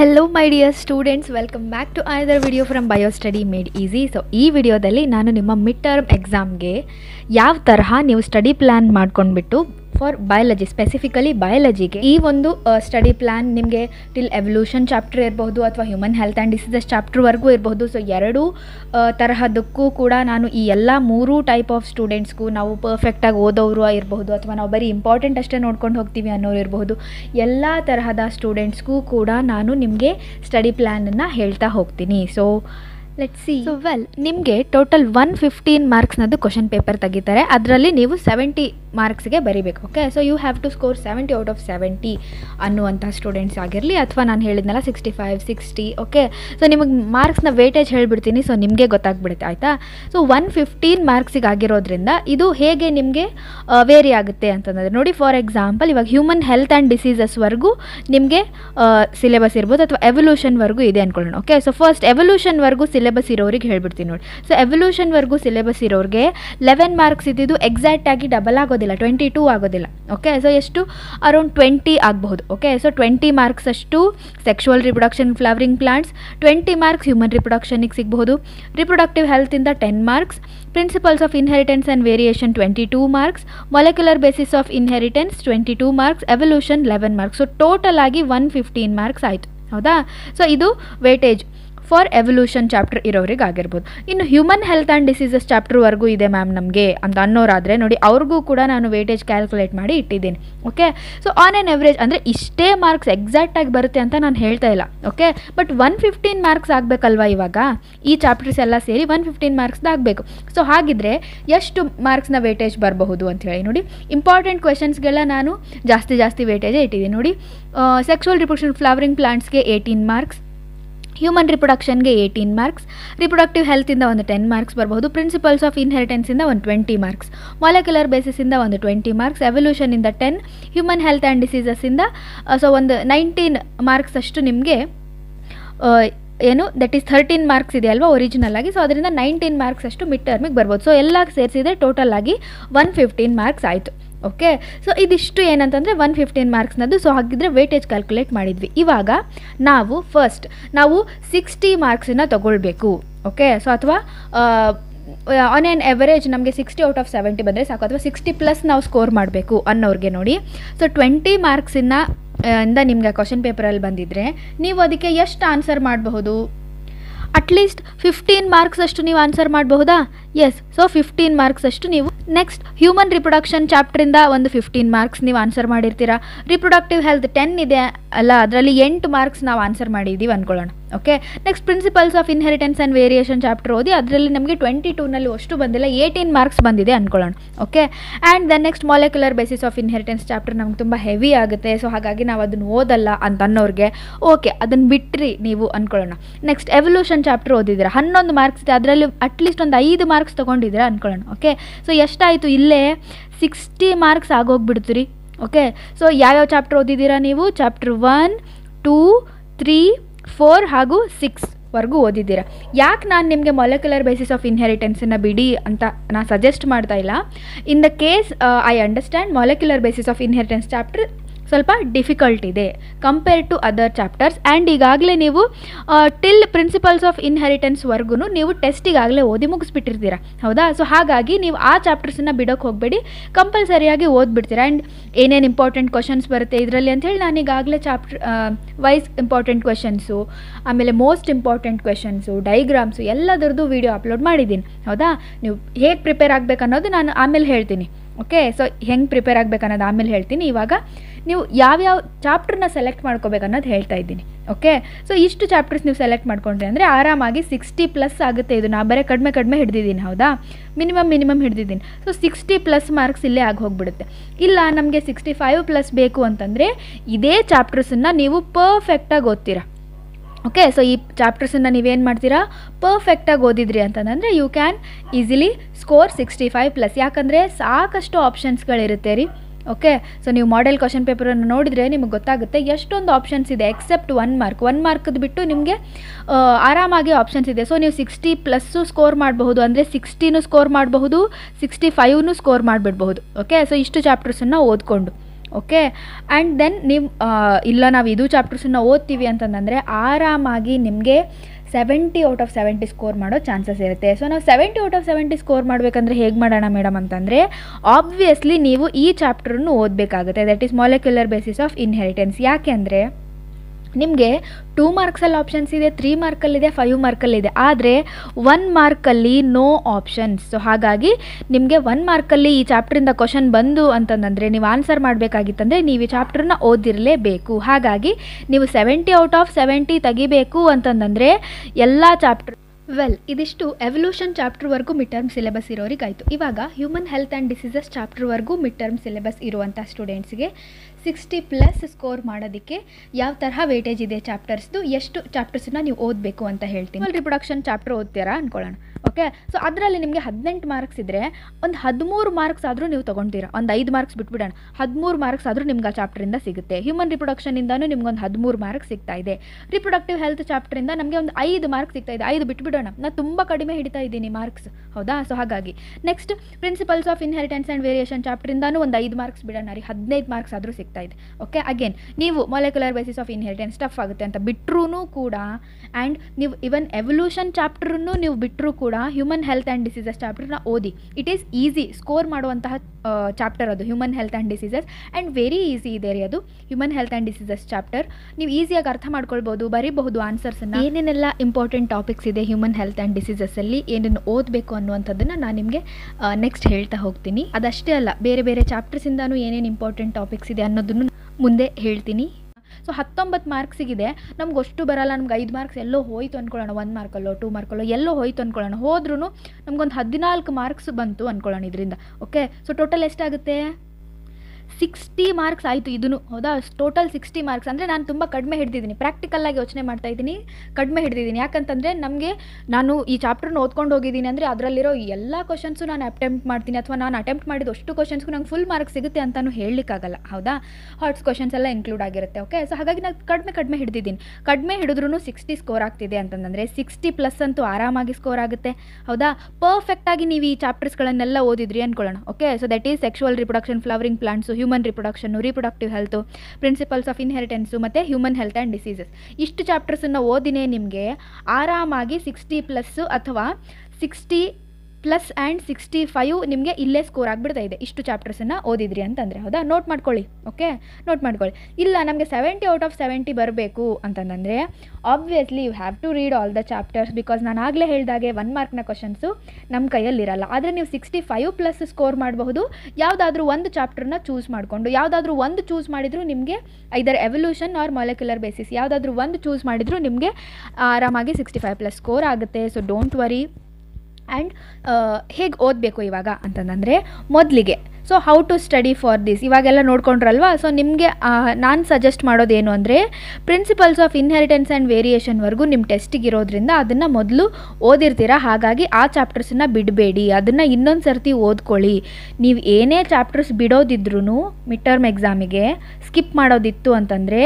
Hello my dear students welcome back to another video from bio study made easy so ಈ ವಿಡಿಯೋದಲ್ಲಿ ನಾನು ನಿಮ್ಮ mid term ಎಕ್ಸಾಮ್ಗೆ ಯಾವ ತರಹ ನೀವು ಸ್ಟಡಿ ಪ್ಲ್ಯಾನ್ ಮಾಡ್ಕೊಂಡ್ಬಿಟ್ಟು ಫಾರ್ ಬಯಾಲಜಿ ಸ್ಪೆಸಿಫಿಕಲಿ ಬಯಾಲಜಿಗೆ ಈ ಒಂದು ಸ್ಟಡಿ ಪ್ಲ್ಯಾನ್ ನಿಮಗೆ ಟಿಲ್ ಎವಲ್ಯೂಷನ್ ಚಾಪ್ಟರ್ ಇರಬಹುದು ಅಥವಾ ಹ್ಯೂಮನ್ ಹೆಲ್ತ್ ಆ್ಯಂಡ್ ಡಿಸೀಸಸ್ ಚಾಪ್ಟರ್ವರೆಗೂ ಇರಬಹುದು. ಸೊ ಎರಡೂ ತರಹದಕ್ಕೂ ಕೂಡ ನಾನು ಈ ಎಲ್ಲ ಮೂರು ಟೈಪ್ ಆಫ್ ಸ್ಟೂಡೆಂಟ್ಸ್ಗೂ ನಾವು ಪರ್ಫೆಕ್ಟಾಗಿ ಓದೋರು ಇರಬಹುದು ಅಥವಾ ನಾವು ಬರೀ ಇಂಪಾರ್ಟೆಂಟ್ ಅಷ್ಟೇ ನೋಡ್ಕೊಂಡು ಹೋಗ್ತೀವಿ ಅನ್ನೋರು ಇರಬಹುದು. ಎಲ್ಲ ತರಹದ ಸ್ಟೂಡೆಂಟ್ಸ್ಗೂ ಕೂಡ ನಾನು ನಿಮಗೆ ಸ್ಟಡಿ ಪ್ಲ್ಯಾನನ್ನು ಹೇಳ್ತಾ ಹೋಗ್ತೀನಿ. ಸೊ ಲೆಟ್ ಸೊ ವೆಲ್ ನಿಮಗೆ ಟೋಟಲ್ ಒನ್ ಫಿಫ್ಟೀನ್ ಮಾರ್ಕ್ಸ್ನದ್ದು ಕ್ವಶನ್ ಪೇಪರ್ ತೆಗಿತಾರೆ. ಅದರಲ್ಲಿ ನೀವು ಸೆವೆಂಟಿ ಮಾರ್ಕ್ಸ್ಗೆ ಬರಿಬೇಕು okay so you have to score seventy out of seventy ಅನ್ನುವಂಥ ಸ್ಟೂಡೆಂಟ್ಸ್ ಆಗಿರಲಿ, ಅಥವಾ ನಾನು ಹೇಳಿದ್ನಲ್ಲ sixty five sixty okay so ನಿಮಗೆ ಮಾರ್ಕ್ಸ್ನ ವೇಟೇಜ್ ಹೇಳಿಬಿಡ್ತೀನಿ ಸೊ ನಿಮಗೆ ಗೊತ್ತಾಗ್ಬಿಡುತ್ತೆ, ಆಯಿತಾ? ಸೊ ಒನ್ ಫಿಫ್ಟೀನ್ ಮಾರ್ಕ್ಸಿಗೆ ಆಗಿರೋದ್ರಿಂದ ಇದು ಹೇಗೆ ನಿಮಗೆ ವೇರಿ ಆಗುತ್ತೆ ಅಂತಂದರೆ, ನೋಡಿ ಫಾರ್ ಎಕ್ಸಾಂಪಲ್ ಇವಾಗ ಹ್ಯೂಮನ್ ಹೆಲ್ತ್ ಆ್ಯಂಡ್ ಡಿಸೀಸಸ್ವರೆಗೂ ನಿಮಗೆ ಸಿಲೆಬಸ್ ಇರ್ಬೋದು, ಅಥವಾ ಎವಲ್ಯೂಷನ್ವರೆಗೂ ಇದೆ ಅಂದ್ಕೊಳ್ಳೋಣ ಓಕೆ ಸೊ ಫಸ್ಟ್ ಎವಲ್ಯೂಷನ್ವರೆಗೂ ಸಿಲೆಬಸ್ ಇರೋರಿಗೆ ಹೇಳ್ಬಿಡ್ತೀನಿ ನೋಡಿ. ಸೊ ಎವಲ್ಯೂಷನ್ವರೆಗೂ ಸಿಲೆಬಸ್ ಇರೋರಿಗೆ ಲೆವೆನ್ ಮಾರ್ಕ್ಸ್ ಇದ್ದಿದ್ದು ಎಕ್ಸಾಕ್ಟಾಗಿ ಡಬಲ್ ಆಗೋದಿಲ್ಲ ಟ್ವೆಂಟಿ ಟೂ ಆಗೋದಿಲ್ಲ ಓಕೆ ಸೊ ಎಷ್ಟು? ಅರೌಂಡ್ ಟ್ವೆಂಟಿ ಆಗಬಹುದು ಓಕೆ ಸೊ ಟ್ವೆಂಟಿ ಮಾರ್ಕ್ಸ್ ಅಷ್ಟು sexual reproduction flowering plants twenty marks human ರಿಪ್ರೊಡಕ್ಷನಿಗೆ ಸಿಗಬಹುದು. Reproductive ಹೆಲ್ತಿಂದ ten marks principles of inheritance and variation twenty two marks molecular basis of inheritance twenty two marks evolution eleven marks so total ಆಗಿ one fifteen marks ಆಯಿತು, ಹೌದಾ? So ಇದು weightage for evolution chapter ಇರೋರಿಗೆ ಆಗಿರ್ಬೋದು ಇನ್ನು human health and diseases ಚಾಪ್ಟರ್ವರೆಗೂ ಇದೆ ma'am ನಮಗೆ ಅಂತ ಅನ್ನೋರಾದರೆ ನೋಡಿ ಅವ್ರಿಗೂ ಕೂಡ ನಾನು ವೇಟೇಜ್ ಕ್ಯಾಲ್ಕುಲೇಟ್ ಮಾಡಿ ಇಟ್ಟಿದ್ದೀನಿ, okay? So on an average ಅಂದರೆ ಇಷ್ಟೇ ಮಾರ್ಕ್ಸ್ ಎಕ್ಸಾಕ್ಟಾಗಿ ಬರುತ್ತೆ ಅಂತ ನಾನು ಹೇಳ್ತಾ ಇಲ್ಲ, okay? But one fifteen marks ಆಗಬೇಕಲ್ವಾ ಇವಾಗ? ಈ ಚಾಪ್ಟರ್ಸ್ ಎಲ್ಲ ಸೇರಿ ಒನ್ ಫಿಫ್ಟೀನ್ ಮಾರ್ಕ್ಸ್ದು ಆಗಬೇಕು. ಸೊ ಹಾಗಿದ್ರೆ ಎಷ್ಟು ಮಾರ್ಕ್ಸ್ನ ವೇಟೇಜ್ ಬರಬಹುದು ಅಂತ ಹೇಳಿ ನೋಡಿ. ಇಂಪಾರ್ಟೆಂಟ್ ಕ್ವೆಶನ್ಸ್ಗೆಲ್ಲ ನಾನು ಜಾಸ್ತಿ ಜಾಸ್ತಿ ವೇಟೇಜೇ ಇಟ್ಟಿದ್ದೀನಿ ನೋಡಿ. ಸೆಕ್ಸುವಲ್ ರಿಪ್ರೊಡಕ್ಷನ್ ಫ್ಲವರಿಂಗ್ ಪ್ಲಾಂಟ್ಸ್ಗೆ ಏಯ್ಟೀನ್ ಮಾರ್ಕ್ಸ್. ಹ್ಯೂಮನ್ ರಿಪ್ರೊಡಕ್ಷನ್ಗೆ ಏಯ್ಟೀನ್ ಮಾರ್ಕ್ಸ್ ರಿಪ್ರೊಡಕ್ಟಿವ್ ಹೆಲ್ತಿಂದ ಒಂದು ಟೆನ್ ಮಾರ್ಕ್ಸ್ ಬರಬಹುದು. ಪ್ರಿನ್ಸಿಪಲ್ಸ್ ಆಫ್ ಇನ್ಹೆರಿಟೆನ್ಸಿಂದ ಒಂದು ಟ್ವೆಂಟಿ ಮಾರ್ಕ್ಸ್ ಮೊಲೆಕ್ಯುಲರ್ ಬೇಸಿಸಿಂದ ಒಂದು ಟ್ವೆಂಟಿ ಮಾರ್ಕ್ಸ್ ಎವಲ್ಯೂಷನಿಂದ ಟೆನ್ ಹ್ಯೂಮನ್ ಹೆಲ್ತ್ ಆ್ಯಂಡ್ ಡಿಸೀಸಸ್ಸಿಂದ ಸೊ ಒಂದು ನೈನ್ಟೀನ್ ಮಾರ್ಕ್ಸ್ ಅಷ್ಟು ನಿಮಗೆ ಏನು ದಟ್ ಈಸ್ ಥರ್ಟೀನ್ ಮಾರ್ಕ್ಸ್ ಇದೆ ಅಲ್ವಾ ಒರಿಜಿನಲ್ ಆಗಿ. ಸೊ ಅದರಿಂದ ನೈನ್ಟೀನ್ ಮಾರ್ಕ್ಸ್ ಅಷ್ಟು ಮಿಡ್ ಟರ್ಮಿಗೆ ಬರ್ಬೋದು ಸೊ ಎಲ್ಲ ಸೇರಿಸಿದ್ರೆ ಟೋಟಲ್ ಆಗಿ ಒನ್ ಫಿಫ್ಟೀನ್ ಮಾರ್ಕ್ಸ್ ಆಯಿತು. ಓಕೆ ಸೊ ಇದಿಷ್ಟು ಏನಂತಂದರೆ ಒನ್ ಫಿಫ್ಟೀನ್ ಮಾರ್ಕ್ಸ್ನದ್ದು ಸೊ ಹಾಗಿದ್ರೆ ವೇಟೇಜ್ ಕ್ಯಾಲ್ಕುಲೇಟ್ ಮಾಡಿದ್ವಿ. ಇವಾಗ ನಾವು ಫಸ್ಟ್ ನಾವು ಸಿಕ್ಸ್ಟಿ ಮಾರ್ಕ್ಸನ್ನು ತಗೊಳ್ಬೇಕು. ಓಕೆ ಸೊ ಅಥವಾ ಆನ್ ಆ್ಯನ್ ಎವರೇಜ್ ನಮಗೆ ಸಿಕ್ಸ್ಟಿ ಔಟ್ ಆಫ್ ಸೆವೆಂಟಿ ಬಂದರೆ ಸಾಕು. ಅಥವಾ ಸಿಕ್ಸ್ಟಿ ಪ್ಲಸ್ ನಾವು ಸ್ಕೋರ್ ಮಾಡಬೇಕು ಅನ್ನೋರಿಗೆ ನೋಡಿ. ಸೊ ಟ್ವೆಂಟಿ ಮಾರ್ಕ್ಸಿನ ಇಂದ ನಿಮಗೆ ಕ್ವಶನ್ ಪೇಪರಲ್ಲಿ ಬಂದಿದ್ದರೆ ನೀವು ಅದಕ್ಕೆ ಎಷ್ಟು ಆನ್ಸರ್ ಮಾಡಬಹುದು? ಅಟ್ಲೀಸ್ಟ್ ಫಿಫ್ಟೀನ್ ಮಾರ್ಕ್ಸ್ ಅಷ್ಟು ನೀವು ಆನ್ಸರ್ ಮಾಡಬಹುದಾ? ಎಸ್ ಸೊ ಫಿಫ್ಟೀನ್ ಮಾರ್ಕ್ಸ್ ಅಷ್ಟು ನೀವು ನೆಕ್ಸ್ಟ್ ಹ್ಯೂಮನ್ ರಿಪ್ರೊಡಕ್ಷನ್ ಚಾಪ್ಟ್ರಿಂದ ಒಂದು ಫಿಫ್ಟೀನ್ ಮಾರ್ಕ್ಸ್ ನೀವು ಆನ್ಸರ್ ಮಾಡಿರ್ತೀರಾ. ರಿಪ್ರೊಡಕ್ಟಿವ್ ಹೆಲ್ತ್ ಟೆನ್ ಇದೆ ಅಲ್ಲ, ಅದರಲ್ಲಿ ಎಂಟು ಮಾರ್ಕ್ಸ್ ನಾವು ಆನ್ಸರ್ ಮಾಡಿದ್ದೀವಿ ಅಂದ್ಕೊಳ್ಳೋಣ okay next principles of inheritance and variation chapter ಓದಿ, ಅದರಲ್ಲಿ ನಮಗೆ ಟ್ವೆಂಟಿ ಟೂನಲ್ಲಿ ಅಷ್ಟು ಬಂದಿಲ್ಲ ಏಯ್ಟೀನ್ ಮಾರ್ಕ್ಸ್ ಬಂದಿದೆ ಅಂದ್ಕೊಳ್ಳೋಣ okay and then next molecular basis of inheritance chapter ನಮ್ಗೆ ತುಂಬ ಹೆವಿ ಆಗುತ್ತೆ ಸೊ ಹಾಗಾಗಿ ನಾವು ಅದನ್ನು ಓದಲ್ಲ ಅಂತ ಅನ್ನೋರಿಗೆ ಓಕೆ ಅದನ್ನು ಬಿಟ್ಟ್ರಿ ನೀವು ಅಂದ್ಕೊಳ್ಳೋಣ ನೆಕ್ಸ್ಟ್ ಎವಲ್ಯೂಷನ್ ಚಾಪ್ಟರ್ ಓದಿದ್ದೀರಾ? ಹನ್ನೊಂದು ಮಾರ್ಕ್ಸ್ ಇದೆ, ಅದರಲ್ಲಿ ಅಟ್ಲೀಸ್ಟ್ ಒಂದು ಐದು ಮಾರ್ಕ್ಸ್ ತೊಗೊಂಡಿದ್ದೀರಾ ಅಂದ್ಕೊಳ್ಳೋಣ ಓಕೆ ಸೊ ಎಷ್ಟಾಯಿತು ಇಲ್ಲೇ? ಸಿಕ್ಸ್ಟಿ ಮಾರ್ಕ್ಸ್ ಆಗೋಗ್ಬಿಡ್ತೀರಿ. ಓಕೆ ಸೊ ಯಾವ್ಯಾವ ಚಾಪ್ಟರ್ ಓದಿದ್ದೀರಾ ನೀವು? Chapter one two three four ಹಾಗೂ ಸಿಕ್ಸ್ ವರೆಗೂ ಓದಿದ್ದೀರಾ? ಯಾಕೆ ನಾನು ನಿಮಗೆ ಮೊಲೆಕ್ಯುಲರ್ ಬೇಸಿಸ್ ಆಫ್ ಇನ್ಹೆರಿಟೆನ್ಸನ್ನು ಬಿಡಿ ಅಂತ ನಾನು ಸಜೆಸ್ಟ್ ಮಾಡ್ತಾ ಇಲ್ಲ. In the case I understand molecular basis of inheritance chapter ಸ್ವಲ್ಪ ಡಿಫಿಕಲ್ಟ್ ಇದೆ compare to other chapters and ಈಗಾಗಲೇ ನೀವು ಟಿಲ್ ಪ್ರಿನ್ಸಿಪಲ್ಸ್ ಆಫ್ ಇನ್ಹೆರಿಟೆನ್ಸ್ವರೆಗೂ ನೀವು ಟೆಸ್ಟಿಗಾಗಲೇ ಓದಿ ಮುಗಿಸ್ಬಿಟ್ಟಿರ್ತೀರ. ಹೌದಾ? ಸೊ ಹಾಗಾಗಿ ನೀವು ಆ ಚಾಪ್ಟರ್ಸನ್ನು ಬಿಡೋಕ್ಕೆ ಹೋಗಬೇಡಿ. ಕಂಪಲ್ಸರಿಯಾಗಿ ಓದ್ಬಿಡ್ತೀರಾ. ಆ್ಯಂಡ್ ಏನೇನು ಇಂಪಾರ್ಟೆಂಟ್ ಕ್ವಶನ್ಸ್ ಬರುತ್ತೆ ಇದರಲ್ಲಿ ಅಂಥೇಳಿ ನಾನು ಈಗಾಗಲೇ ಚಾಪ್ಟರ್ ವೈಸ್ ಇಂಪಾರ್ಟೆಂಟ್ ಕ್ವಶನ್ಸು ಆಮೇಲೆ ಮೋಸ್ಟ್ ಇಂಪಾರ್ಟೆಂಟ್ ಕ್ವಶನ್ಸು ಡೈಗ್ರಾಮ್ಸು ಎಲ್ಲದರದ್ದು ವೀಡಿಯೋ ಅಪ್ಲೋಡ್ ಮಾಡಿದ್ದೀನಿ. ಹೌದಾ? ನೀವು ಹೇಗೆ ಪ್ರಿಪೇರ್ ಆಗಬೇಕು ಅನ್ನೋದು ನಾನು ಆಮೇಲೆ ಹೇಳ್ತೀನಿ. ಓಕೆ ಸೊ ಹೆಂಗೆ ಪ್ರಿಪೇರ್ ಆಗಬೇಕು ಅನ್ನೋದು ಆಮೇಲೆ ಹೇಳ್ತೀನಿ. ಇವಾಗ ನೀವು ಯಾವ್ಯಾವ ಚಾಪ್ಟರ್ನ ಸೆಲೆಕ್ಟ್ ಮಾಡ್ಕೋಬೇಕು ಅನ್ನೋದು ಹೇಳ್ತಾ ಇದ್ದೀನಿ. ಓಕೆ ಸೊ ಇಷ್ಟು ಚಾಪ್ಟರ್ಸ್ ನೀವು ಸೆಲೆಕ್ಟ್ ಮಾಡ್ಕೊಂಡ್ರಿ ಅಂದರೆ ಆರಾಮಾಗಿ ಸಿಕ್ಸ್ಟಿ ಪ್ಲಸ್ ಆಗುತ್ತೆ ಇದು. ನಾ ಬರೀ ಕಡಿಮೆ ಕಡಿಮೆ ಹಿಡ್ದಿದ್ದೀನಿ, ಹೌದಾ? ಮಿನಿಮಮ್ ಮಿನಿಮಮ್ ಹಿಡ್ದಿದ್ದೀನಿ. ಸೊ ಸಿಕ್ಸ್ಟಿ ಪ್ಲಸ್ ಮಾರ್ಕ್ಸ್ ಇಲ್ಲೇ ಆಗಿ ಹೋಗ್ಬಿಡುತ್ತೆ. ಇಲ್ಲ, ನಮಗೆ ಸಿಕ್ಸ್ಟಿ ಫೈವ್ ಪ್ಲಸ್ ಬೇಕು ಅಂತಂದರೆ ಇದೇ ಚಾಪ್ಟರ್ಸನ್ನು ನೀವು ಪರ್ಫೆಕ್ಟಾಗಿ ಓದ್ತೀರಾ. ಓಕೆ ಸೊ ಈ ಚಾಪ್ಟರ್ಸನ್ನು ನೀವೇನು ಮಾಡ್ತೀರಾ? ಪರ್ಫೆಕ್ಟಾಗಿ ಓದಿದ್ರಿ ಅಂತಂದರೆ you can easily score sixty five plus ಯಾಕಂದರೆ ಸಾಕಷ್ಟು ಆಪ್ಷನ್ಸ್ಗಳಿರುತ್ತೆ ರೀ. ಓಕೆ ಸೊ ನೀವು ಮಾಡೆಲ್ ಕ್ವಶನ್ ಪೇಪರನ್ನು ನೋಡಿದರೆ ನಿಮಗೆ ಗೊತ್ತಾಗುತ್ತೆ ಎಷ್ಟೊಂದು ಆಪ್ಷನ್ಸ್ ಇದೆ ಎಕ್ಸೆಪ್ಟ್ ಒನ್ ಮಾರ್ಕ್ ಒನ್ ಮಾರ್ಕ್ದು ಬಿಟ್ಟು ನಿಮಗೆ ಆರಾಮಾಗಿ ಆಪ್ಷನ್ಸ್ ಇದೆ. ಸೊ ನೀವು ಸಿಕ್ಸ್ಟಿ ಪ್ಲಸ್ಸು ಸ್ಕೋರ್ ಮಾಡಬಹುದು ಅಂದರೆ ಸಿಕ್ಸ್ಟಿನೂ ಸ್ಕೋರ್ ಮಾಡಬಹುದು ಸಿಕ್ಸ್ಟಿ ಫೈವ್ನು ಸ್ಕೋರ್ ಮಾಡಿಬಿಡ್ಬಹುದು. ಓಕೆ ಸೊ ಇಷ್ಟು ಚಾಪ್ಟರ್ಸನ್ನು ಓದ್ಕೊಂಡು. ಓಕೆ ಆ್ಯಂಡ್ ದೆನ್ ನೀವು ಇಲ್ಲ ನಾವು ಇದು ಚಾಪ್ಟರ್ಸನ್ನ ಓದ್ತೀವಿ ಅಂತಂದರೆ ಆರಾಮಾಗಿ ನಿಮಗೆ seventy out of seventy score ಮಾಡೋ ಚಾನ್ಸಸ್ ಇರುತ್ತೆ. ಸೊ ನಾವು seventy out of seventy score ಮಾಡಬೇಕಂದ್ರೆ ಹೇಗೆ ಮಾಡೋಣ ಮೇಡಮ್ ಅಂತಂದರೆ ಆಬ್ವಿಯಸ್ಲಿ ನೀವು ಈ ಚಾಪ್ಟರನ್ನು ಓದಬೇಕಾಗುತ್ತೆ. That is molecular basis of inheritance ಯಾಕೆ ಅಂದರೆ ನಿಮಗೆ ಟೂ ಮಾರ್ಕ್ಸಲ್ಲಿ ಆಪ್ಷನ್ಸ್ ಇದೆ ತ್ರೀ ಮಾರ್ಕಲ್ಲಿದೆ ಫೈವ್ ಮಾರ್ಕಲ್ಲಿದೆ ಆದರೆ ಒನ್ ಮಾರ್ಕಲ್ಲಿ ನೋ ಆಪ್ಷನ್ಸ್ ಸೊ ಹಾಗಾಗಿ ನಿಮಗೆ ಒನ್ ಮಾರ್ಕಲ್ಲಿ ಈ ಚಾಪ್ಟ್ರಿಂದ ಕ್ವಶನ್ ಬಂದು ಅಂತಂದರೆ ನೀವು ಆನ್ಸರ್ ಮಾಡಬೇಕಾಗಿತ್ತಂದರೆ ನೀವು ಈ ಚಾಪ್ಟ್ರನ್ನ ಓದಿರಲೇಬೇಕು. ಹಾಗಾಗಿ ನೀವು ಸೆವೆಂಟಿ ಔಟ್ ಆಫ್ ಸೆವೆಂಟಿ ತೆಗಿಬೇಕು ಅಂತಂದರೆ ಎಲ್ಲ ಚಾಪ್ಟರ್ ವೆಲ್ ಇದಿಷ್ಟು ಎವಲ್ಯೂಷನ್ ಚಾಪ್ಟರ್ವರೆಗೂ ಮಿಡ್ ಟರ್ಮ್ ಸಿಲೆಬಸ್ ಇರೋರಿಗಾಯಿತು. ಇವಾಗ ಹ್ಯೂಮನ್ ಹೆಲ್ತ್ ಆ್ಯಂಡ್ ಡಿಸೀಸಸ್ ಚಾಪ್ಟರ್ವರೆಗೂ ಮಿಡ್ ಟರ್ಮ್ ಸಿಲೆಬಸ್ ಇರುವಂಥ ಸ್ಟೂಡೆಂಟ್ಸ್ಗೆ ಸಿಕ್ಸ್ಟಿ ಪ್ಲಸ್ ಸ್ಕೋರ್ ಮಾಡೋದಕ್ಕೆ ಯಾವ ತರಹ ವೇಟೇಜ್ ಇದೆ ಚಾಪ್ಟರ್ಸ್ದು ಎಷ್ಟು ಚಾಪ್ಟರ್ಸನ್ನ ನೀವು ಓದಬೇಕು ಅಂತ ಹೇಳ್ತೀನಿ. ರಿಪ್ರೊಡಕ್ಷನ್ ಚಾಪ್ಟರ್ ಓದ್ತೀರಾ ಅಂದ್ಕೊಳ್ಳೋಣ ಓಕೆ ಸೊ ಅದರಲ್ಲಿ ನಿಮಗೆ ಹದಿನೆಂಟು ಮಾರ್ಕ್ಸ್ ಇದ್ದರೆ ಒಂದು ಹದಿಮೂರು ಮಾರ್ಕ್ಸ್ ಆದರೂ ನೀವು ತೊಗೊಂತೀರಾ. ಒಂದು ಐದು ಮಾರ್ಕ್ಸ್ ಬಿಟ್ಬಿಡೋಣ. ಹದಿಮೂರು ಮಾರ್ಕ್ಸ್ ಆದರೂ ನಿಮ್ಗೆ ಆ ಚಾಪ್ಟರಿಂದ ಸಿಗುತ್ತೆ. ಹ್ಯೂಮನ್ ರಿಪ್ರೊಡಕ್ಷನಿಂದನೂ ನಿಮ್ಗೊಂದು ಹದಿಮೂರು ಮಾರ್ಕ್ಸ್ ಸಿಗ್ತಾ ಇದೆ. ರಿಪ್ರೊಡಕ್ಟಿವ್ ಹೆಲ್ತ್ ಚಾಪ್ಟರಿಂದ ನಮಗೆ ಒಂದು ಐದು ಮಾರ್ಕ್ಸ್ ಸಿಗ್ತಾ ಇದೆ. ಐದು ಬಿಟ್ಬಿಡೋಣ. ನಾನು ತುಂಬ ಕಡಿಮೆ ಹಿಡಿತಾ ಇದ್ದೀನಿ ಮಾರ್ಕ್ಸ್ ಹೌದಾ? ಸೊ ಹಾಗಾಗಿ next principles of inheritance and variation ಚಾಪ್ಟರಿಂದನೂ ಒಂದು ಐದು ಮಾರ್ಕ್ಸ್ ಬಿಡೋಣ ರೀ. ಹದಿನೈದು ಮಾರ್ಕ್ಸ್ ಆದರೂ ಸಿಗ್ತಾ ಇದೆ. ಓಕೆ ಅಗೇನ್ ನೀವು molecular basis of inheritance tough ಆಗುತ್ತೆ ಅಂತ ಬಿಟ್ಟರೂ ಕೂಡ ಆ್ಯಂಡ್ ನೀವು ಇವನ್ ಎವಲ್ಯೂಷನ್ ಚಾಪ್ಟರ್ನು ನೀವು ಬಿಟ್ಟರೂ ಕೂಡ ಹ್ಯೂಮನ್ ಹೆಲ್ತ್ ಆ್ಯಂಡ್ ಡಿಸೀಸಸ್ ಚಾಪ್ಟರ್ನ ಓದಿ. ಇಟ್ ಈಸ್ ಈಸಿ ಸ್ಕೋರ್ ಮಾಡುವಂತಹ ಚಾಪ್ಟರ್ ಅದು human health and diseases and very easy ಇದೆ ರೀ ಅದು human health and diseases chapter ನೀವು ಈಸಿಯಾಗಿ ಅರ್ಥ ಮಾಡ್ಕೊಳ್ಬೋದು, ಬರೀಬಹುದು ಆನ್ಸರ್ಸನ್ನು ಏನೇನೆಲ್ಲ ಇಂಪಾರ್ಟೆಂಟ್ ಟಾಪಿಕ್ಸ್ ಇದೆ ಹ್ಯೂಮನ್ ಹೆಲ್ತ್ ಆ್ಯಂಡ್ ಡಿಸೀಸಸ್ಸಲ್ಲಿ ಏನೇನು ಓದಬೇಕು ಅನ್ನುವಂಥದ್ದನ್ನು ನಾನು ನಿಮಗೆ ನೆಕ್ಸ್ಟ್ ಹೇಳ್ತಾ ಹೋಗ್ತೀನಿ. ಅದಷ್ಟೇ ಅಲ್ಲ, ಬೇರೆ ಬೇರೆ ಚಾಪ್ಟರ್ಸಿಂದನೂ ಏನೇನು ಇಂಪಾರ್ಟೆಂಟ್ ಟಾಪಿಕ್ಸ್ ಇದೆ ಅನ್ನೋದನ್ನು ಮುಂದೆ ಹೇಳ್ತೀನಿ. ಸೊ ಹತ್ತೊಂಬತ್ತು ಮಾರ್ಕ್ಸಿಗಿದೆ ನಮ್ಗೆ ಅಷ್ಟು ಬರಲ್ಲ. ನಮ್ಗೆ ಐದು ಮಾರ್ಕ್ಸ್ ಎಲ್ಲೋ ಹೋಯ್ತು ಅಂದ್ಕೊಳ್ಳೋಣ ಒಂದು ಮಾರ್ಕಲ್ಲೋ ಟೂ ಮಾರ್ಕಲ್ಲೋ ಎಲ್ಲೋ ಹೋಯ್ತು ಅಂದ್ಕೊಳ್ಳೋಣ ಹೋದ್ರೂ ನಮ್ಗೊಂದು ಹದಿನಾಲ್ಕು ಮಾರ್ಕ್ಸ್ ಬಂತು ಅಂದ್ಕೊಳ್ಳೋಣ ಇದರಿಂದ. ಓಕೆ ಸೊ ಟೋಟಲ್ ಎಷ್ಟಾಗುತ್ತೆ? ಸಿಕ್ಸ್ಟಿ ಮಾರ್ಕ್ಸ್ ಆಯಿತು ಇದನ್ನು ಹೌದಾ? ಟೋಟಲ್ ಸಿಕ್ಸ್ಟಿ ಮಾರ್ಕ್ಸ್ ಅಂದರೆ ನಾನು ತುಂಬ ಕಡಿಮೆ ಹಿಡ್ದಿದ್ದೀನಿ. ಪ್ರಾಕ್ಟಿಕಲ್ಲಾಗಿ ಯೋಚನೆ ಮಾಡ್ತಾ ಇದ್ದೀನಿ. ಕಡಿಮೆ ಹಿಡಿದಿದ್ದೀನಿ. ಯಾಕಂತಂದರೆ ನಮಗೆ ನಾನು ಈ ಚಾಪ್ಟರ್ನ ಓದ್ಕೊಂಡು ಹೋಗಿದ್ದೀನಿ ಅಂದರೆ ಅದರಲ್ಲಿರೋ ಎಲ್ಲ ಕ್ವಶನ್ಸು ನಾನು ಅಟೆಂಪ್ಟ್ ಮಾಡ್ತೀನಿ. ಅಥವಾ ನಾನು ಅಟೆಂಪ್ಟ್ ಮಾಡಿದ ಅಷ್ಟು ಕ್ವಶನ್ಸ್ಗೂ ನಂಗೆ ಫುಲ್ ಮಾರ್ಕ್ಸ್ ಸಿಗುತ್ತೆ ಅಂತಲೂ ಹೇಳಲಿಕ್ಕಾಗಲ್ಲ. ಹೌದಾ? ಹಾರ್ಟ್ಸ್ ಕ್ವಶನ್ಸ್ ಎಲ್ಲ ಇನ್ಕ್ಲೂಡ್ ಆಗಿರುತ್ತೆ. ಓಕೆ ಸೊ ಹಾಗಾಗಿ ನಾನು ಕಡಿಮೆ ಕಡಿಮೆ ಹಿಡಿದಿದ್ದೀನಿ. ಕಡಿಮೆ ಹಿಡಿದ್ರೂ ಸಿಕ್ಸ್ಟಿ ಸ್ಕೋರ್ ಆಗ್ತಿದೆ ಅಂತಂದರೆ ಸಿಕ್ಸ್ಟಿ ಪ್ಲಸ್ ಅಂತೂ ಆರಾಮಾಗಿ ಸ್ಕೋರ್ ಆಗುತ್ತೆ. ಹೌದಾ? ಪರ್ಫೆಕ್ಟಾಗಿ ನೀವು ಈ ಚಾಪ್ಟರ್ಸ್ಗಳನ್ನೆಲ್ಲ ಓದಿದ್ರಿ ಅಂದ್ಕೊಳ್ಳೋಣ okay so that is sexual reproduction flowering plants human reproduction reproductive health principles of inheritance ಮತ್ತು ಹ್ಯೂಮನ್ ಹೆಲ್ತ್ ಆ್ಯಂಡ್ ಡಿಸೀಸಸ್ ಇಷ್ಟು ಚಾಪ್ಟರ್ಸನ್ನು ಓದಿನೇ ನಿಮಗೆ ಆರಾಮಾಗಿ ಸಿಕ್ಸ್ಟಿ ಪ್ಲಸ್ಸು ಅಥವಾ sixty plus and sixty five ನಿಮಗೆ ಇಲ್ಲೇ ಸ್ಕೋರ್ ಆಗಿಬಿಡ್ತಾ ಇದೆ. ಇಷ್ಟು ಚಾಪ್ಟರ್ಸನ್ನು ಓದಿದ್ರಿ ಅಂತಂದರೆ, ಹೌದಾ? ನೋಟ್ ಮಾಡ್ಕೊಳ್ಳಿ ಓಕೆ ನೋಟ್ ಮಾಡ್ಕೊಳ್ಳಿ. ಇಲ್ಲ, ನಮಗೆ ಸೆವೆಂಟಿ ಔಟ್ ಆಫ್ ಸೆವೆಂಟಿ ಬರಬೇಕು ಅಂತಂದರೆ obviously you have to read all the chapters because ನಾನು ಆಗಲೇ ಹೇಳಿದಾಗೆ ಒನ್ ಮಾರ್ಕ್ನ ಕ್ವಶನ್ಸು ನಮ್ಮ ಕೈಯಲ್ಲಿರಲ್ಲ. ಆದರೆ ನೀವು ಸಿಕ್ಸ್ಟಿ ಫೈವ್ ಪ್ಲಸ್ ಸ್ಕೋರ್ ಮಾಡಬಹುದು. ಯಾವುದಾದ್ರೂ ಒಂದು ಚಾಪ್ಟರ್ನ ಚೂಸ್ ಮಾಡಿಕೊಂಡು, ಯಾವುದಾದ್ರೂ ಒಂದು ಚೂಸ್ ಮಾಡಿದರೂ ನಿಮಗೆ either evolution or molecular basis ಯಾವುದಾದ್ರೂ ಒಂದು ಚೂಸ್ ಮಾಡಿದರೂ ನಿಮಗೆ ಆರಾಮಾಗಿ ಸಿಕ್ಸ್ಟಿ ಫೈವ್ ಪ್ಲಸ್ ಸ್ಕೋರ್ ಆಗುತ್ತೆ. ಸೊ ಡೋಂಟ್ ವರಿ ಆ್ಯಂಡ್ ಹೇಗೆ ಓದಬೇಕು ಇವಾಗ ಅಂತಂದರೆ ಮೊದಲಿಗೆ. So how to study for this ಇವಾಗೆಲ್ಲ ನೋಡ್ಕೊಂಡ್ರಲ್ವಾ? ಸೊ ನಿಮಗೆ ನಾನು ಸಜೆಸ್ಟ್ ಮಾಡೋದೇನು ಅಂದರೆ ಪ್ರಿನ್ಸಿಪಲ್ಸ್ ಆಫ್ ಇನ್ಹೆರಿಟೆನ್ಸ್ ಆ್ಯಂಡ್ ವೇರಿಯೇಷನ್ವರೆಗೂ ನಿಮ್ಮ ಟೆಸ್ಟಿಗೆ ಇರೋದ್ರಿಂದ ಅದನ್ನು ಮೊದಲು ಓದಿರ್ತೀರ? ಹಾಗಾಗಿ ಆ ಚಾಪ್ಟರ್ಸನ್ನು ಬಿಡಬೇಡಿ. ಅದನ್ನು ಇನ್ನೊಂದು ಸರ್ತಿ ಓದ್ಕೊಳ್ಳಿ. ನೀವು ಏನೇ ಚಾಪ್ಟರ್ಸ್ ಬಿಡೋದಿದ್ರೂ ಮಿಡ್ ಟರ್ಮ್ ಎಕ್ಸಾಮಿಗೆ ಸ್ಕಿಪ್ ಮಾಡೋದಿತ್ತು ಅಂತಂದರೆ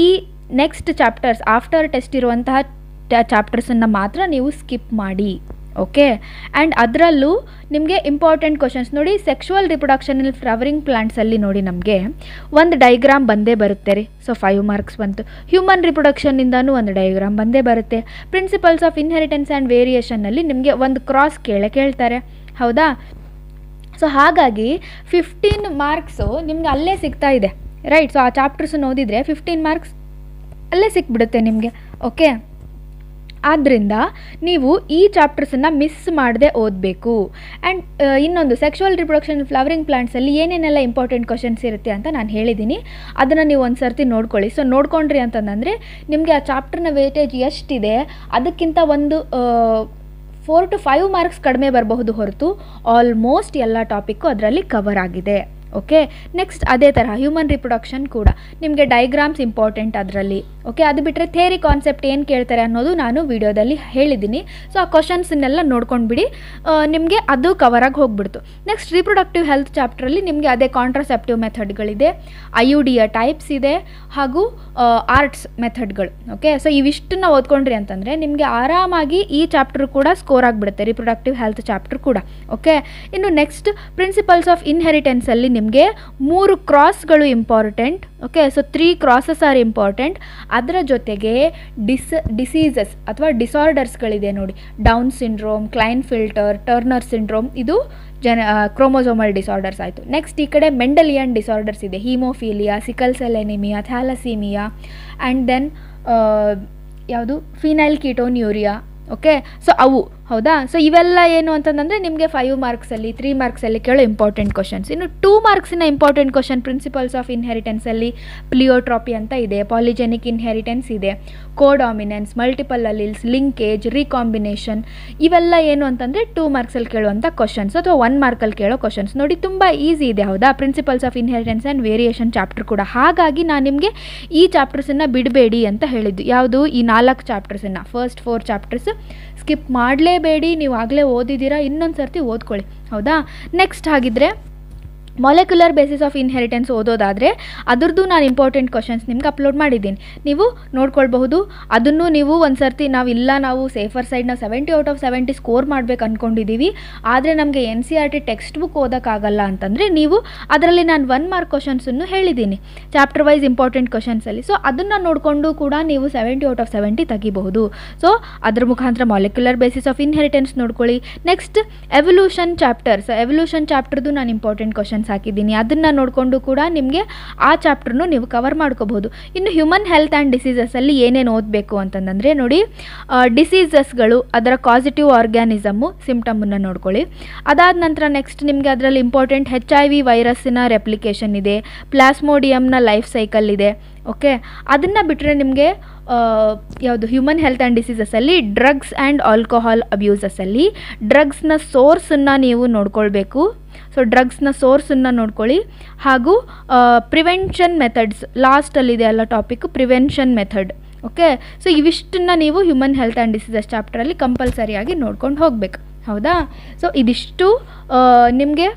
ಈ ನೆಕ್ಸ್ಟ್ ಚಾಪ್ಟರ್ಸ್ ಆಫ್ಟರ್ ಟೆಸ್ಟ್ ಇರುವಂತಹ ಚಾಪ್ಟರ್ಸನ್ನು ಮಾತ್ರ ನೀವು ಸ್ಕಿಪ್ ಮಾಡಿ. ಓಕೆ ಆ್ಯಂಡ್ ಅದರಲ್ಲೂ ನಿಮಗೆ ಇಂಪಾರ್ಟೆಂಟ್ ಕ್ವಶನ್ಸ್ ನೋಡಿ ಸೆಕ್ಷುವಲ್ ರಿಪ್ರೊಡಕ್ಷನಲ್ಲಿ ಫ್ಲವರಿಂಗ್ ಪ್ಲಾಂಟ್ಸಲ್ಲಿ ನೋಡಿ ನಮಗೆ ಒಂದು ಡೈಗ್ರಾಮ್ ಬಂದೇ ಬರುತ್ತೆ ರೀ. ಸೊ ಫೈವ್ ಮಾರ್ಕ್ಸ್ ಬಂತು. ಹ್ಯೂಮನ್ ರಿಪ್ರೊಡಕ್ಷನ್ನಿಂದನೂ ಒಂದು ಡೈಗ್ರಾಮ್ ಬಂದೇ ಬರುತ್ತೆ. ಪ್ರಿನ್ಸಿಪಲ್ಸ್ ಆಫ್ ಇನ್ಹೆರಿಟೆನ್ಸ್ ಆ್ಯಂಡ್ ವೇರಿಯೇಷನ್ನಲ್ಲಿ ನಿಮಗೆ ಒಂದು ಕ್ರಾಸ್ ಕೇಳೇ ಕೇಳ್ತಾರೆ. ಹೌದಾ? ಸೊ ಹಾಗಾಗಿ ಫಿಫ್ಟೀನ್ ಮಾರ್ಕ್ಸು ನಿಮ್ಗೆ ಅಲ್ಲೇ ಸಿಗ್ತಾ ಇದೆ. ರೈಟ್ ಸೊ ಆ ಚಾಪ್ಟರ್ಸ್ ಓದಿದರೆ ಫಿಫ್ಟೀನ್ ಮಾರ್ಕ್ಸ್ ಅಲ್ಲೇ ಸಿಕ್ಬಿಡುತ್ತೆ ನಿಮಗೆ. ಓಕೆ ಆದ್ದರಿಂದ ನೀವು ಈ ಚಾಪ್ಟರ್ಸನ್ನು ಮಿಸ್ ಮಾಡದೆ ಓದಬೇಕು. ಆ್ಯಂಡ್ ಇನ್ನೊಂದು ಸೆಕ್ಷುವಲ್ ರಿಪ್ರೊಡಕ್ಷನ್ ಫ್ಲವರಿಂಗ್ ಪ್ಲಾಂಟ್ಸಲ್ಲಿ ಏನೇನೆಲ್ಲ ಇಂಪಾರ್ಟೆಂಟ್ ಕ್ವಶನ್ಸ್ ಇರುತ್ತೆ ಅಂತ ನಾನು ಹೇಳಿದ್ದೀನಿ ಅದನ್ನು ನೀವು ಒಂದು ಸರ್ತಿ ನೋಡ್ಕೊಳ್ಳಿ. ಸೊ ನೋಡ್ಕೊಂಡ್ರಿ ಅಂತಂದರೆ ನಿಮಗೆ ಆ ಚಾಪ್ಟರ್ನ ವೇಟೇಜ್ ಎಷ್ಟಿದೆ, ಅದಕ್ಕಿಂತ ಒಂದು ಫೋರ್ ಟು ಫೈವ್ ಮಾರ್ಕ್ಸ್ ಕಡಿಮೆ ಬರಬಹುದು ಹೊರತು ಆಲ್ಮೋಸ್ಟ್ ಎಲ್ಲ ಟಾಪಿಕ್ಕು ಅದರಲ್ಲಿ ಕವರ್ ಆಗಿದೆ. ಓಕೆ ನೆಕ್ಸ್ಟ್ ಅದೇ ಥರ ಹ್ಯೂಮನ್ ರಿಪ್ರೊಡಕ್ಷನ್ ಕೂಡ. ನಿಮಗೆ ಡೈಗ್ರಾಮ್ಸ್ ಇಂಪಾರ್ಟೆಂಟ್ ಅದರಲ್ಲಿ. ಓಕೆ ಅದು ಬಿಟ್ಟರೆ ಥೇರಿ ಕಾನ್ಸೆಪ್ಟ್ ಏನು ಕೇಳ್ತಾರೆ ಅನ್ನೋದು ನಾನು ವಿಡಿಯೋದಲ್ಲಿ ಹೇಳಿದ್ದೀನಿ. ಸೊ ಆ ಕ್ವಶನ್ಸನ್ನೆಲ್ಲ ನೋಡ್ಕೊಂಡ್ಬಿಡಿ ನಿಮಗೆ ಅದು ಕವರಾಗಿ ಹೋಗ್ಬಿಡ್ತು. ನೆಕ್ಸ್ಟ್ ರಿಪ್ರೊಡಕ್ಟಿವ್ ಹೆಲ್ತ್ ಚಾಪ್ಟ್ರಲ್ಲಿ ನಿಮಗೆ ಅದೇ ಕಾಂಟ್ರಾಸೆಪ್ಟಿವ್ ಮೆಥಡ್ಗಳಿದೆ ಐ ಯು ಡಿಯ ಟೈಪ್ಸ್ ಇದೆ. ಹಾಗೂ ಆರ್ಟ್ಸ್ ಮೆಥಡ್ಗಳು ಓಕೆ ಸೊ ಇವಿಷ್ಟನ್ನ ಓದ್ಕೊಂಡ್ರಿ ಅಂತಂದರೆ ನಿಮಗೆ ಆರಾಮಾಗಿ ಈ ಚಾಪ್ಟರ್ ಕೂಡ ಸ್ಕೋರ್ ಆಗಿಬಿಡುತ್ತೆ. ರಿಪ್ರೊಡಕ್ಟಿವ್ ಹೆಲ್ತ್ ಚಾಪ್ಟರ್ ಕೂಡ. ಓಕೆ ಇನ್ನು ನೆಕ್ಸ್ಟ್ ಪ್ರಿನ್ಸಿಪಲ್ಸ್ ಆಫ್ ಇನ್ಹೆರಿಟೆನ್ಸಲ್ಲಿ ನಿಮಗೆ ಮೂರು ಕ್ರಾಸ್ಗಳು important okay so three crosses are important ಅದರ ಜೊತೆಗೆ ಡಿಸ್ ಡಿಸೀಸಸ್ ಅಥವಾ ಡಿಸಾರ್ಡರ್ಸ್ಗಳಿದೆ ನೋಡಿ. Down syndrome Klinefelter Turner syndrome ಇದು ಜನ ಕ್ರೋಮೋಸೋಮಲ್ ಡಿಸಾರ್ಡರ್ಸ್ ಆಯಿತು. ನೆಕ್ಸ್ಟ್ ಈ ಕಡೆ ಮೆಂಡಲಿಯನ್ ಡಿಸಾರ್ಡರ್ಸ್ ಇದೆ. Haemophilia sickle cell anaemia thalassemia and then ಯಾವುದು? ಫಿನೈಲ್ ಕೀಟೋನ್ಯೂರಿಯಾ ಓಕೆ ಸೊ ಅವು ಹೌದಾ? ಸೊ ಇವೆಲ್ಲ ಏನು ಅಂತಂದರೆ ನಿಮಗೆ ಫೈವ್ ಮಾರ್ಕ್ಸಲ್ಲಿ ತ್ರೀ ಮಾರ್ಕ್ಸಲ್ಲಿ ಕೇಳೋ ಇಂಪಾರ್ಟೆಂಟ್ ಕ್ವಶನ್ಸ್ ಇನ್ನು ಟೂ ಮಾರ್ಕ್ಸಿನ ಇಂಪಾರ್ಟೆಂಟ್ ಕ್ವಶನ್ ಪ್ರಿನ್ಸಿಪಲ್ಸ್ ಆಫ್ ಇನ್ಹೆರಿಟೆನ್ಸಲ್ಲಿ ಪ್ಲಿಯೋಟ್ರಾಪಿ ಅಂತ ಇದೆ ಪಾಲಿಜೆನಿಕ್ ಇನ್ಹೆರಿಟೆನ್ಸ್ ಇದೆ codominance multiple alleles linkage recombination ಇವೆಲ್ಲ ಏನು ಅಂತಂದರೆ ಟೂ ಮಾರ್ಕ್ಸಲ್ಲಿ ಕೇಳುವಂಥ ಕ್ವಶನ್ಸ್ ಅಥವಾ ಒನ್ ಮಾರ್ಕಲ್ಲಿ ಕೇಳೋ ಕ್ವಶನ್ಸ್ ನೋಡಿ, ತುಂಬ ಈಸಿ ಇದೆ, ಹೌದಾ? Principles of inheritance and variation chapter ಕೂಡ. ಹಾಗಾಗಿ ನಾನು ನಿಮಗೆ ಈ ಚಾಪ್ಟರ್ಸನ್ನು ಬಿಡಬೇಡಿ ಅಂತ ಹೇಳಿದ್ದು. ಯಾವುದು? ಈ ನಾಲ್ಕು ಚಾಪ್ಟರ್ಸನ್ನು ಫಸ್ಟ್ ಫೋರ್ ಚಾಪ್ಟರ್ಸ್ ಸ್ಕಿಪ್ ಮಾಡಲೇಬೇಡಿ ನೀವು ಆಗಲೇ ಓದಿದ್ದೀರಾ ಇನ್ನೊಂದು ಸರ್ತಿ ಓದ್ಕೊಳ್ಳಿ ಹೌದಾ? ನೆಕ್ಸ್ಟ್ ಹಾಗಿದ್ರೆ ಮಾಲೆಕ್ಯುಲರ್ ಬೇಸಿಸ್ ಆಫ್ ಇನ್ಹೆರಿಟೆನ್ಸ್ ಓದೋದಾದರೆ ಅದರದ್ದು ನಾನು ಇಂಪಾರ್ಟೆಂಟ್ ಕ್ವಶನ್ಸ್ ನಿಮ್ಗೆ ಅಪ್ಲೋಡ್ ಮಾಡಿದ್ದೀನಿ. ನೀವು ನೋಡ್ಕೊಳ್ಬಹುದು. ಅದನ್ನು ನೀವು ಒಂದು ಸರ್ತಿ ನಾವು ಇಲ್ಲ, ನಾವು safer ಸೈಡ್ನ seventy out of seventy score ಮಾಡಬೇಕು ಅಂದ್ಕೊಂಡಿದ್ದೀವಿ ಆದರೆ ನಮಗೆ N C R T text book ಓದೋಕ್ಕಾಗಲ್ಲ ಅಂತಂದರೆ ನೀವು ಅದರಲ್ಲಿ ನಾನು ಒನ್ ಮಾರ್ಕ್ ಕ್ವಶನ್ಸನ್ನು ಹೇಳಿದ್ದೀನಿ. ಚಾಪ್ಟರ್ ವೈಸ್ ಇಂಪಾರ್ಟೆಂಟ್ ಕ್ವಶನ್ಸಲ್ಲಿ ಸೊ ಅದನ್ನು ನೋಡಿಕೊಂಡು ಕೂಡ ನೀವು ಸೆವೆಂಟಿ ಔಟ್ ಆಫ್ ಸೆವೆಂಟಿ ತೆಗಿಬಹುದು. ಸೊ ಅದರ ಮುಖಾಂತರ ಮಾಲಿಕ್ಯುಲರ್ ಬೇಸಿಸ್ ಆಫ್ ಇನ್ಹೆರಿಟೆನ್ಸ್ ನೋಡ್ಕೊಳ್ಳಿ. Next evolution chapter so evolution ಚಾಪ್ಟರ್ದು ನಾನು ಇಂಪಾರ್ಟೆಂಟ್ ಕ್ವಶನ್ಸ್ ಹಾಕಿದ್ದೀನಿ. ಅದನ್ನು ನೋಡಿಕೊಂಡು ಕೂಡ ನಿಮಗೆ ಆ ಚಾಪ್ಟರ್ನು ನೀವು ಕವರ್ ಮಾಡ್ಕೋಬಹುದು. ಇನ್ನು ಹ್ಯೂಮನ್ ಹೆಲ್ತ್ ಆ್ಯಂಡ್ ಡಿಸೀಸಸಲ್ಲಿ ಏನೇನು ಓದಬೇಕು ಅಂತಂದರೆ ನೋಡಿ ಡಿಸೀಸಸ್ಗಳು ಅದರ ಪಾಸಿಟಿವ್ ಆರ್ಗ್ಯಾನಿಸಮ್ಮು ಸಿಮ್ಟಮನ್ನು ನೋಡ್ಕೊಳ್ಳಿ. ಅದಾದ ನಂತರ ನೆಕ್ಸ್ಟ್ ನಿಮಗೆ ಅದರಲ್ಲಿ ಇಂಪಾರ್ಟೆಂಟ್ ಹೆಚ್ ಐ ವಿ ವೈರಸ್ಸಿನ ರೆಪ್ಲಿಕೇಶನ್ ಇದೆ ಪ್ಲಾಸ್ಮೋಡಿಯಮ್ನ ಲೈಫ್ ಸೈಕಲ್ ಇದೆ ಓಕೆ ಅದನ್ನು ಬಿಟ್ಟರೆ ನಿಮಗೆ ಯಾವುದು ಹ್ಯೂಮನ್ ಹೆಲ್ತ್ ಆ್ಯಂಡ್ ಡಿಸೀಸಸಲ್ಲಿ ಡ್ರಗ್ಸ್ ಆ್ಯಂಡ್ ಆಲ್ಕೋಹಾಲ್ ಅಬ್ಯೂಸಸಲ್ಲಿ ಡ್ರಗ್ಸ್ನ ಸೋರ್ಸನ್ನು ನೀವು ನೋಡ್ಕೊಳ್ಬೇಕು. ಸೊ ಡ್ರಗ್ಸ್ನ ಸೋರ್ಸನ್ನು ನೋಡ್ಕೊಳ್ಳಿ. ಹಾಗೂ ಪ್ರಿವೆನ್ಷನ್ ಮೆಥಡ್ಸ್ ಲಾಸ್ಟಲ್ಲಿದೆ ಅಲ್ಲ topic prevention method okay so ಇವಿಷ್ಟನ್ನು ನೀವು ಹ್ಯೂಮನ್ ಹೆಲ್ತ್ ಆ್ಯಂಡ್ ಡಿಸೀಸಸ್ ಚಾಪ್ಟ್ರಲ್ಲಿ ಕಂಪಲ್ಸರಿಯಾಗಿ ನೋಡ್ಕೊಂಡು ಹೋಗಬೇಕು. ಹೌದಾ? ಸೊ ಇದಿಷ್ಟು ನಿಮಗೆ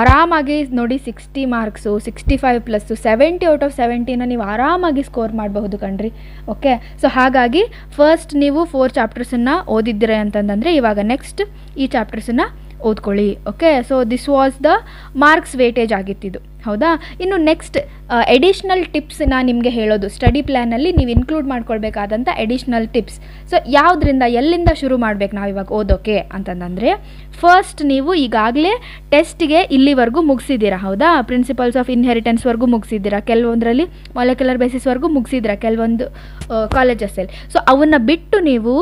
ಆರಾಮಾಗಿ ನೋಡಿ sixty marks sixty five plus seventy out of ಸೆವೆಂಟಿನ ನೀವು ಆರಾಮಾಗಿ ಸ್ಕೋರ್ ಮಾಡಬಹುದು ಕಣ್ರಿ. ಓಕೆ ಸೊ ಹಾಗಾಗಿ ಫಸ್ಟ್ ನೀವು ಫೋರ್ ಚಾಪ್ಟರ್ಸನ್ನು ಓದಿದ್ದೀರಿ ಅಂತಂದರೆ ಇವಾಗ ನೆಕ್ಸ್ಟ್ ಈ ಚಾಪ್ಟರ್ಸನ್ನು ಓದ್ಕೊಳ್ಳಿ okay so this was the marks weightage ಆಗಿತ್ತಿದು ಹೌದಾ? ಇನ್ನು ನೆಕ್ಸ್ಟ್ ಎಡಿಷ್ನಲ್ ಟಿಪ್ಸ್ನ ನಿಮಗೆ ಹೇಳೋದು. ಸ್ಟಡಿ ಪ್ಲ್ಯಾನಲ್ಲಿ ನೀವು ಇನ್ಕ್ಲೂಡ್ ಮಾಡ್ಕೊಳ್ಬೇಕಾದಂಥ ಎಡಿಷ್ನಲ್ ಟಿಪ್ಸ್ ಸೊ ಯಾವುದರಿಂದ, ಎಲ್ಲಿಂದ ಶುರು ಮಾಡಬೇಕು ನಾವು ಇವಾಗ ಓದೋಕೆ ಅಂತಂದರೆ ಫಸ್ಟ್ ನೀವು ಈಗಾಗಲೇ ಟೆಸ್ಟ್ಗೆ ಇಲ್ಲಿವರೆಗೂ ಮುಗಿಸಿದ್ದೀರಾ, ಹೌದಾ? ಪ್ರಿನ್ಸಿಪಲ್ಸ್ ಆಫ್ ಇನ್ಹೆರಿಟೆನ್ಸ್ವರೆಗೂ ಮುಗಿಸಿದ್ದೀರಾ, ಕೆಲವೊಂದರಲ್ಲಿ ಮೊಲೆಕ್ಯುಲರ್ ಬೇಸಿಸ್ವರೆಗೂ ಮುಗಿಸಿದ್ದೀರಾ, ಕೆಲವೊಂದು ಕಾಲೇಜಸ್ಸಲ್ಲಿ ಸೊ ಅವನ್ನ ಬಿಟ್ಟು ನೀವು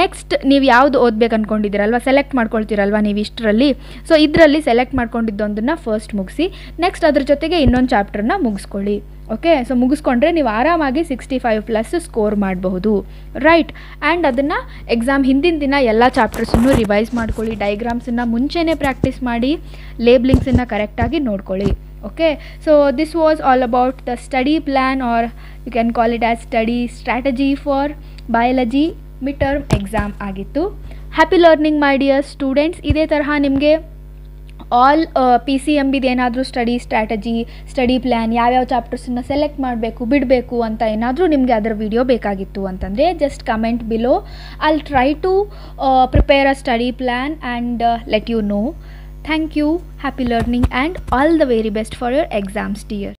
ನೆಕ್ಸ್ಟ್ ನೀವು ಯಾವುದು ಓದ್ಬೇಕು ಅಂದ್ಕೊಂಡಿದ್ದೀರಲ್ವ ಸೆಲೆಕ್ಟ್ ಮಾಡ್ಕೊಳ್ತೀರಲ್ವ ನೀವು ಇಷ್ಟರಲ್ಲಿ? ಸೊ ಇದರಲ್ಲಿ ಸೆಲೆಕ್ಟ್ ಮಾಡ್ಕೊಂಡಿದ್ದೊಂದನ್ನು ಫಸ್ಟ್ ಮುಗಿಸಿ ನೆಕ್ಸ್ಟ್ ಅದ್ರ ಜೊತೆಗೆ ಇನ್ನೊಂದು ಚಾಪ್ಟರ್ನ ಮುಗಿಸ್ಕೊಳ್ಳಿ. ಓಕೆ ಸೊ ಮುಗಿಸ್ಕೊಂಡ್ರೆ ನೀವು ಆರಾಮಾಗಿ ಸಿಕ್ಸ್ಟಿ ಫೈವ್ ಪ್ಲಸ್ ಸ್ಕೋರ್ ಮಾಡಬಹುದು. ರೈಟ್ ಆ್ಯಂಡ್ ಅದನ್ನು ಎಕ್ಸಾಮ್ ಹಿಂದಿನ ದಿನ ಎಲ್ಲ ಚಾಪ್ಟರ್ಸನ್ನು ರಿವೈಸ್ ಮಾಡ್ಕೊಳ್ಳಿ. ಡೈಗ್ರಾಮ್ಸನ್ನು ಮುಂಚೆನೇ ಪ್ರಾಕ್ಟೀಸ್ ಮಾಡಿ ಲೇಬ್ಲಿಂಗ್ಸನ್ನು ಕರೆಕ್ಟಾಗಿ ನೋಡ್ಕೊಳ್ಳಿ. Okay so this was all about the study plan or you can call it as study strategy for biology mid term exam ಆಗಿತ್ತು. Happy learning my dear students ಇದೇ ತರಹ ನಿಮಗೆ ಆಲ್ ಪಿ ಸಿ ಎಂ ಬಿದು ಏನಾದರೂ study strategy study plan ಯಾವ್ಯಾವ ಚಾಪ್ಟರ್ಸನ್ನು select ಮಾಡಬೇಕು, ಬಿಡಬೇಕು ಅಂತ ಏನಾದರೂ ನಿಮಗೆ ಅದರ ವಿಡಿಯೋ ಬೇಕಾಗಿತ್ತು ಅಂತಂದರೆ just comment below I'll try to prepare a study plan and let you know thank you happy learning and all the very best for your exams dear